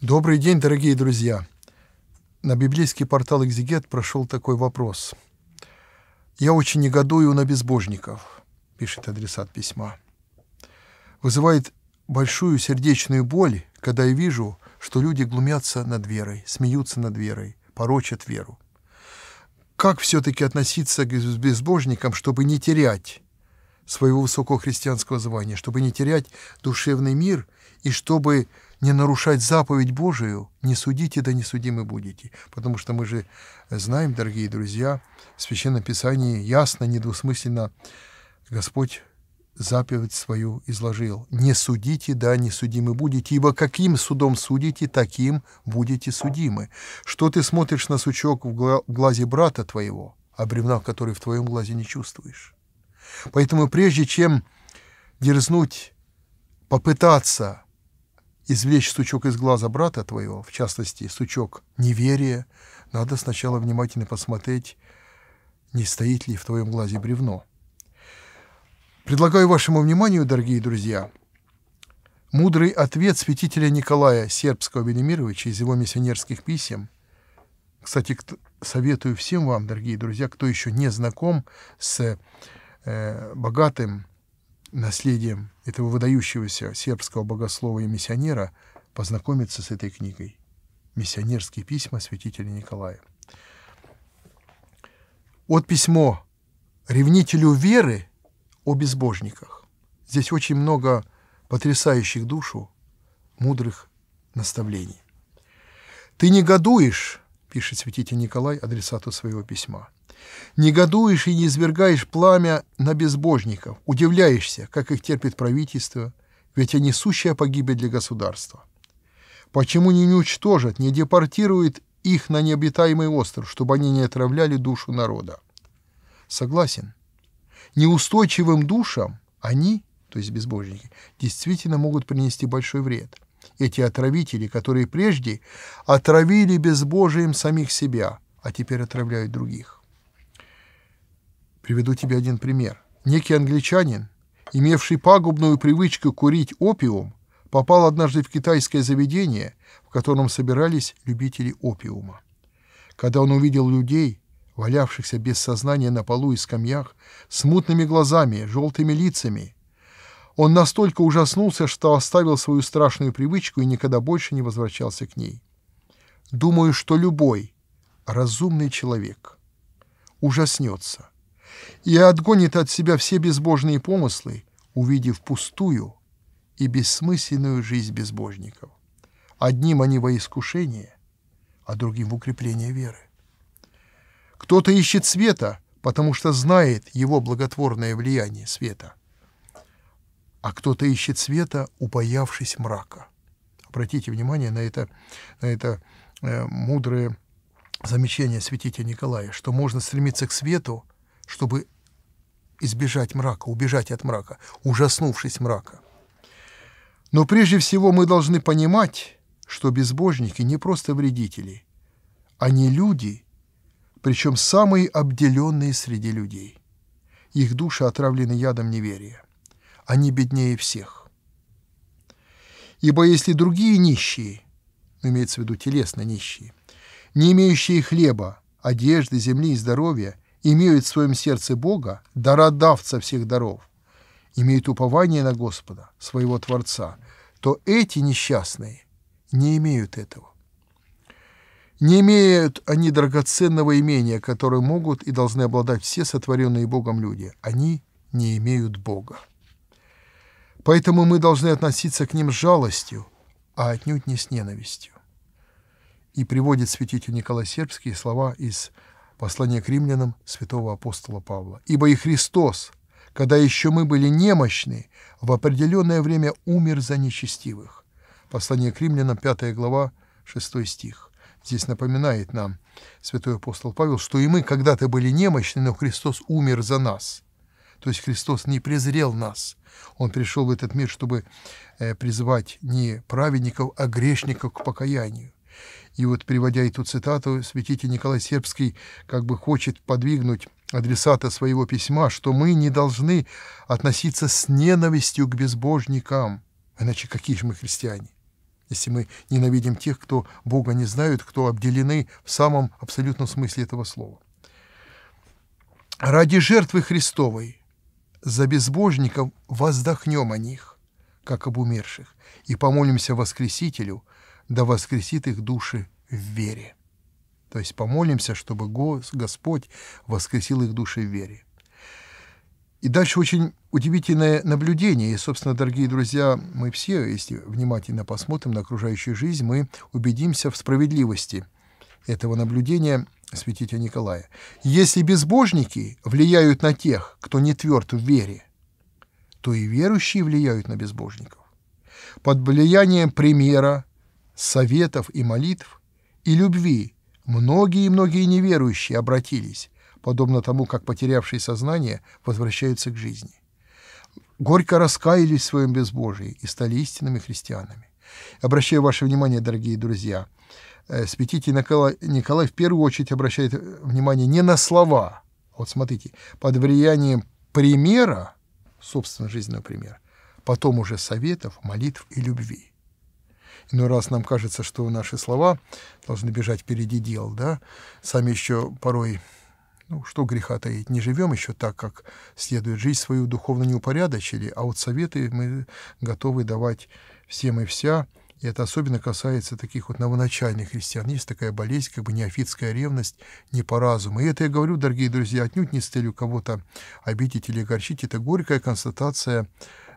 Добрый день, дорогие друзья! На библейский портал «Экзегет» прошел такой вопрос. «Я очень негодую на безбожников», — пишет адресат письма. «Вызывает большую сердечную боль, когда я вижу, что люди глумятся над верой, смеются над верой, порочат веру. Как все-таки относиться к безбожникам, чтобы не терять своего высокого христианского звания, чтобы не терять душевный мир и чтобы не нарушать заповедь Божию, не судите, да не судимы будете. Потому что мы же знаем, дорогие друзья, в Священном Писании ясно, недвусмысленно Господь заповедь свою изложил. «Не судите, да не судимы будете, ибо каким судом судите, таким будете судимы». Что ты смотришь на сучок в глазе брата твоего, а бревна, который в твоем глазе не чувствуешь? Поэтому прежде чем дерзнуть, попытаться извлечь сучок из глаза брата твоего, в частности, сучок неверия, надо сначала внимательно посмотреть, не стоит ли в твоем глазе бревно. Предлагаю вашему вниманию, дорогие друзья, мудрый ответ святителя Николая Сербского Велимировича из его миссионерских писем. Кстати, советую всем вам, дорогие друзья, кто еще не знаком с э, богатым наследием этого выдающегося сербского богослова и миссионера познакомиться с этой книгой «Миссионерские письма святителя Николая». От письмо ревнителю веры о безбожниках. Здесь очень много потрясающих душу мудрых наставлений. «Ты негодуешь», — пишет святитель Николай адресату своего письма, — Негодуешь и не извергаешь пламя на безбожников, удивляешься, как их терпит правительство, ведь они сущая погибель для государства. Почему не уничтожат, не депортируют их на необитаемый остров, чтобы они не отравляли душу народа? Согласен. Неустойчивым душам они, то есть безбожники, действительно могут принести большой вред. Эти отравители, которые прежде отравили безбожием самих себя, а теперь отравляют других. Приведу тебе один пример. Некий англичанин, имевший пагубную привычку курить опиум, попал однажды в китайское заведение, в котором собирались любители опиума. Когда он увидел людей, валявшихся без сознания на полу и скамьях, с мутными глазами, желтыми лицами, он настолько ужаснулся, что оставил свою страшную привычку и никогда больше не возвращался к ней. Думаю, что любой разумный человек ужаснется, и отгонит от себя все безбожные помыслы, увидев пустую и бессмысленную жизнь безбожников. Одним они во искушение, а другим в укрепление веры. Кто-то ищет света, потому что знает его благотворное влияние света, а кто-то ищет света, упоявшись мрака. Обратите внимание на это, на это э, мудрое замечание святителя Николая, что можно стремиться к свету, чтобы избежать мрака, убежать от мрака, ужаснувшись мрака. Но прежде всего мы должны понимать, что безбожники не просто вредители, они люди, причем самые обделенные среди людей. Их души отравлены ядом неверия. Они беднее всех. Ибо если другие нищие, ну, имеется в виду телесно нищие, не имеющие хлеба, одежды, земли и здоровья, имеют в своем сердце Бога, дародавца всех даров, имеют упование на Господа, своего Творца, то эти несчастные не имеют этого. Не имеют они драгоценного имения, которое могут и должны обладать все сотворенные Богом люди. Они не имеют Бога. Поэтому мы должны относиться к ним с жалостью, а отнюдь не с ненавистью. И приводит святитель Николай Сербский слова из Послание к римлянам святого апостола Павла. «Ибо и Христос, когда еще мы были немощны, в определенное время умер за нечестивых». Послание к римлянам, 5 глава, 6 стих. Здесь напоминает нам святой апостол Павел, что и мы когда-то были немощны, но Христос умер за нас. То есть Христос не презрел нас. Он пришел в этот мир, чтобы э, призывать не праведников, а грешников к покаянию. И вот, приводя эту цитату, святитель Николай Сербский как бы хочет подвигнуть адресата своего письма, что мы не должны относиться с ненавистью к безбожникам, иначе какие же мы христиане? если мы ненавидим тех, кто Бога не знают, кто обделены в самом абсолютном смысле этого слова. Ради жертвы Христовой за безбожников воздохнем о них, как об умерших, и помолимся Воскресителю, да воскресит их души в вере. То есть помолимся, чтобы Господь воскресил их души в вере. И дальше очень удивительное наблюдение. И, собственно, дорогие друзья, мы все, если внимательно посмотрим на окружающую жизнь, мы убедимся в справедливости этого наблюдения святителя Николая. Если безбожники влияют на тех, кто не тверд в вере, то и верующие влияют на безбожников. Под влиянием примера, советов и молитв и любви многие-многие неверующие обратились подобно тому, как потерявшие сознание возвращаются к жизни. Горько раскаялись в своем безбожии и стали истинными христианами. Обращаю ваше внимание, дорогие друзья, э, святитель Николай, Николай в первую очередь обращает внимание не на слова, вот смотрите, под влиянием примера, собственно, жизненного примера, потом уже советов, молитв и любви. Иной раз нам кажется, что наши слова должны бежать впереди дел, да, сами еще порой ну, что греха таить, не живем еще так, как следует. Жизнь свою духовно не упорядочили, а вот советы мы готовы давать всем и вся. И это особенно касается таких вот новоначальных христиан. Есть такая болезнь, как бы неофитская ревность, не по разуму. И это я говорю, дорогие друзья, отнюдь не с целью кого-то обидеть или огорчить. Это горькая констатация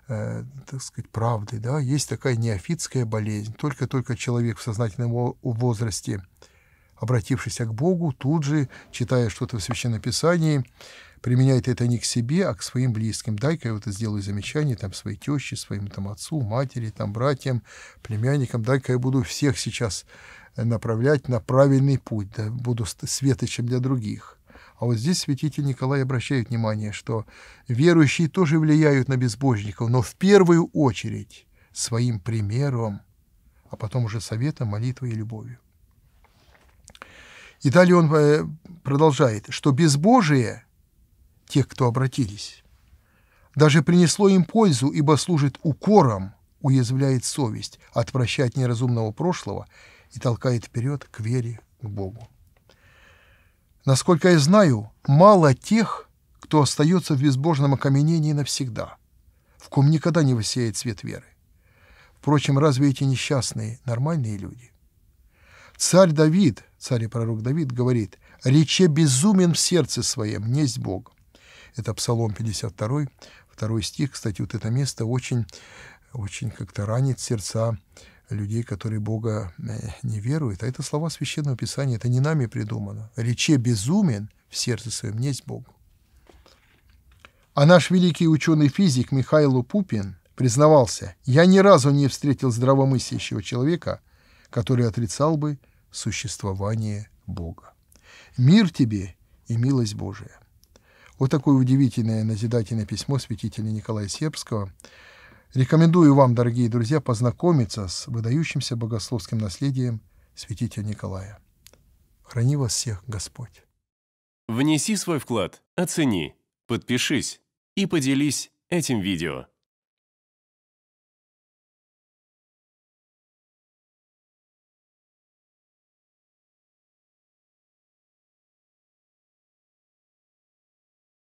э, так сказать, правды, да, есть такая неофитская болезнь. Только-только человек в сознательном возрасте обратившись к Богу, тут же, читая что-то в Священном Писании, применяет это не к себе, а к своим близким. Дай-ка я вот сделаю замечание там своей теще, своим там отцу, матери, там братьям, племянникам. Дай-ка я буду всех сейчас направлять на правильный путь, да, буду светочем для других. А вот здесь святитель Николай обращает внимание, что верующие тоже влияют на безбожников, но в первую очередь своим примером, а потом уже советом, молитвой и любовью. И далее он э, продолжает, что безбожие тех, кто обратились, даже принесло им пользу, ибо служит укором, уязвляет совесть, отвращает неразумного прошлого и толкает вперед к вере к Богу. Насколько я знаю, мало тех, кто остается в безбожном окаменении навсегда, в ком никогда не высеет свет веры. Впрочем, разве эти несчастные нормальные люди? Царь Давид, царь и пророк Давид говорит, «Рече безумен в сердце своем, несть Бог». Это Псалом 52, второй стих. Кстати, вот это место очень, очень как-то ранит сердца людей, которые Бога э, не веруют. А это слова Священного Писания, это не нами придумано. «Рече безумен в сердце своем, несть Бог». А наш великий ученый-физик Михаил Пупин признавался, «Я ни разу не встретил здравомыслящего человека, который отрицал бы существование Бога. Мир тебе и милость Божия. Вот такое удивительное назидательное письмо святителя Николая Сербского. Рекомендую вам, дорогие друзья, познакомиться с выдающимся богословским наследием святителя Николая. Храни вас всех Господь. Внеси свой вклад, оцени, подпишись и поделись этим видео.